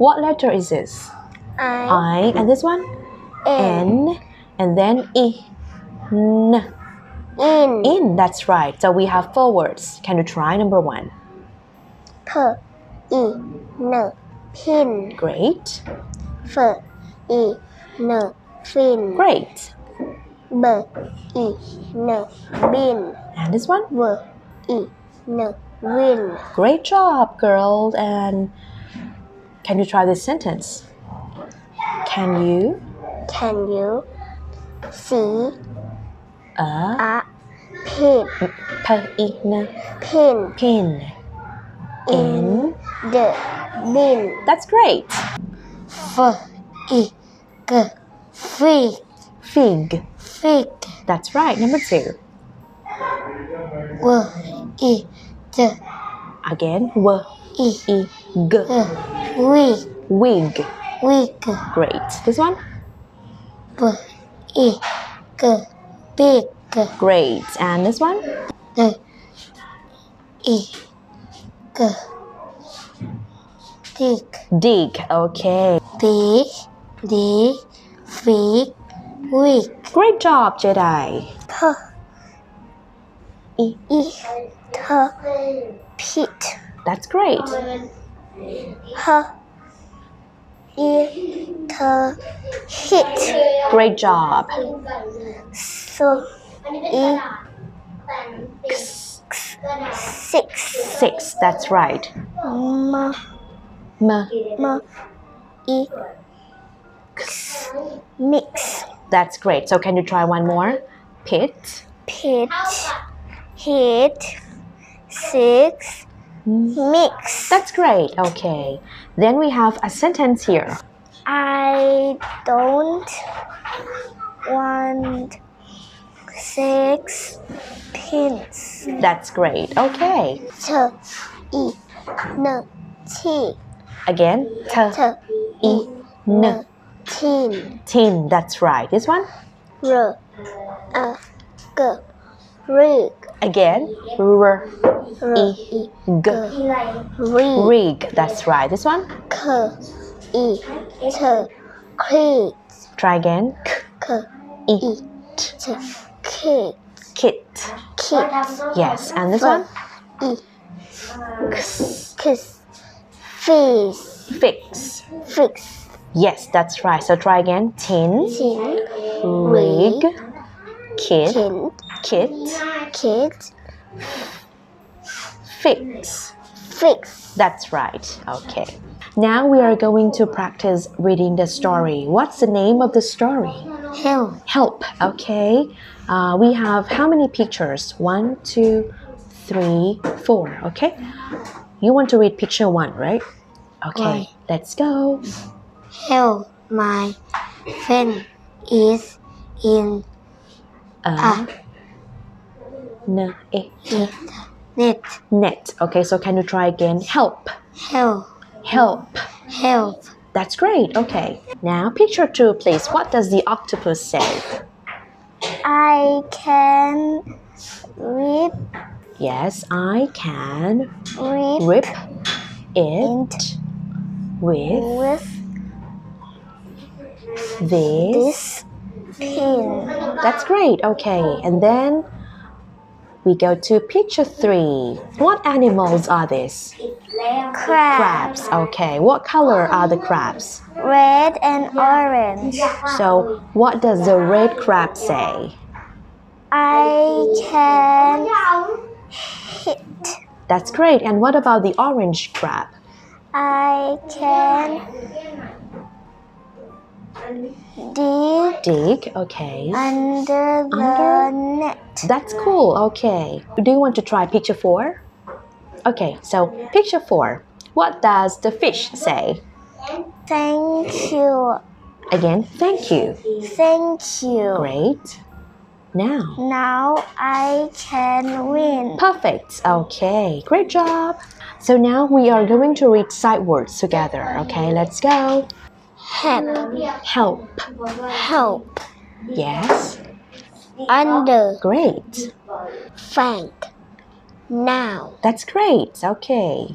What letter is this? I I. And this one? N N. And then I. N. in In. That's right. So we have four words. Can you try number one? P I N pin Great. F I N fin Great. B I N bin And this one? W I N win Great job, girls. And can you try this sentence? Can you Can you see a a pin p in pin pin in? the bin That's great. F I G fig Fig. fig That's right. Number two. W I G Again. W I i g. Wig Wig. wig Great. This one. B I G big Great. And this one. D I G dig Dig. Okay. big dig fig wig Great job, Jedi. P I. I T pit That's great. H I T hit Great job. S I six Six. That's right. M M. M I mix That's great. So can you try one more? Pit. pit hit six mix That's great. Okay. Then we have a sentence here. I don't want six pins. That's great. Okay. T I N T Again. T. I N. tin Tin. That's right. This one. R A G rig Again. R. R I. I G. rig Rig. That's right. This one. K I T kit Try again. K. K I. I T kit Kit. kit Yes. And this one. I kiss face Fix. fix Yes, that's right. So try again. Tin. tin Rig. Kit. Tin Kit. kit Fix. fix That's right. Okay. Now we are going to practice reading the story. What's the name of the story? help Help. Okay. Uh, we have how many pictures? One, two, three, four. Okay. You want to read picture one, right? Okay. Right. Let's go. help my friend is in a n- it net net. Okay. So can you try again? Help. help Help. help That's great. Okay. Now picture two, please. What does the octopus say? I can rip Yes, I can rip rip it it with with this. this pin That's great. Okay. And then we go to picture three. What animals are these? crab Crabs. Okay. What color are the crabs? red and orange So, what does the red crab say? I can hit That's great. And what about the orange crab? I can dig Dig. Okay. under the Under? net. That's cool. Okay. Do you want to try picture four? Okay. So, picture four. What does the fish say? Thank you. Again, thank you. Thank you. Great. Now, Now I can win. perfect. Okay, great job. So now we are going to read sight words together. Okay, let's go. Help. Help. Help. Yes. Under. Great. Thank. Now. That's great. Okay.